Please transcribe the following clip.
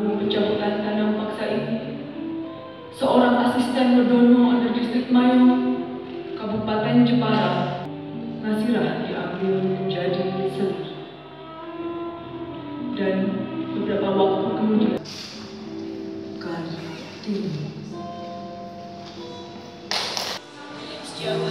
pencabutan tanam paksa ini, seorang asisten Medono dari distrik Mayo, Kabupaten Jepara, Nasirah diambil menjadi selir. Dan beberapa waktu kemudian, Kartini. Sejauh